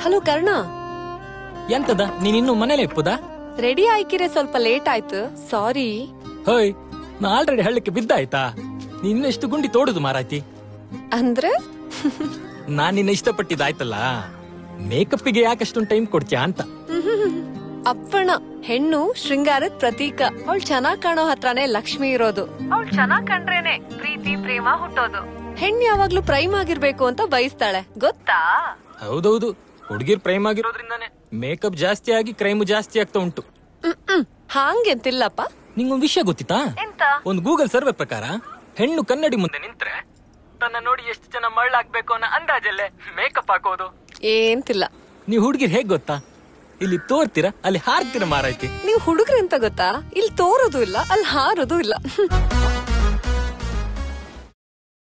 Hello Karna. ಎಂತದ? ನೀನಿನ್ನು ಇನ್ನು ಮನೇಲೆ ಇಪ್ಪುದ? ರೆಡಿ ಆಯ್ಕಿರೆ ಸ್ವಲ್ಪ ಲೇಟ್ ಆಯ್ತು. ಸಾರಿ. ಹೋಯ್ ನಾ ಆಲ್ರೆಡಿ ಹಳ್ಳಕ್ಕೆ ಬಿದ್ದಾಯ್ತಾ? ನೀನ್ ಎಷ್ಟು ಗುಂಡಿ ತೋಡುದು ಮಾರಾಯ್ತಿ. ಅಂದ್ರೆ? ನಾನ್ ನಿನ್ನ ಇಷ್ಟಪಟ್ಟಿದ್ದಾಯ್ತಲ್ಲ ಮೇಕಪ್ಪಿಗೆ ಯಾಕಷ್ಟು ಟೈಮ್ ಕೊಡ್ತೀಯಾ ಅಂತ. ಅಪ್ಪಣ ಹೆಣ್ಣು ಶೃಂಗಾರದ ಪ್ರತೀಕ. ಅವಳು ಚೆನ್ನಾಗ್ ಕಾಣೋ ಹತ್ರನೇ ಲಕ್ಷ್ಮಿ ಇರೋದು. ಅವಳು ಚೆನ್ನಾಗ್ ಕಂಡ್ರೇನೆ ಪ್ರೀತಿ ಪ್ರೇಮ ಹುಟ್ಟೋದು. ಹೆಣ್ಣು ಯಾವಾಗ್ಲೂ ಪ್ರೈಮ್ ಆಗಿರ್ಬೇಕು ಅಂತ ಬಯಸ್ತಾಳೆ. ಗೊತ್ತಾ? ಹೌದೌದು. ಹುಡುಗಿರ್ ಪ್ರೈಮ್ ಆಗಿರೋದ್ರಿಂದಾನೆ ಮೇಕಪ್ ಜಾಸ್ತಿ ಆಗಿ ಕ್ರೈಮ್ ಜಾಸ್ತಿ ಆಗ್ತಾ ಉಂಟು. ಹಾಂಗೆಂತಿಲ್ಲಪ್ಪ? ನಿಂಗೊಂದ್ ವಿಷಯ ಗೊತ್ತಿತ್ತಾ? ಒಂದು ಗೂಗಲ್ ಸರ್ವೆ ಪ್ರಕಾರ ಹೆಣ್ಣು ಕನ್ನಡಿ ಮುಂದೆ ನಿಂತ್ರೆ ತನ್ನ ನೋಡಿ ಎಷ್ಟು ಜನ ಮಳ್ಳಾಗ್ಬೇಕು ಅನ್ನೋ ಅಂದಾಜಲ್ಲೇ ಮೇಕಪ್ ಹಾಕೋದು. ಏಂತಿಲ್ಲ. ನೀವು ಹುಡುಗಿರ್ ಹೇಗ್ ಗೊತ್ತಾ? ಇಲ್ಲಿ ತೋರ್ತೀರಾ? ಅಲ್ಲಿ ಹಾರ್ತೀರ ಮಾರಾಯ್ತಿ ನೀವು ಹುಡುಗ್ರಿ ಅಂತ ಗೊತ್ತಾ? ಇಲ್ಲಿ ತೋರೋದು ಇಲ್ಲ ಅಲ್ಲಿ ಹಾರೋದು ಇಲ್ಲ.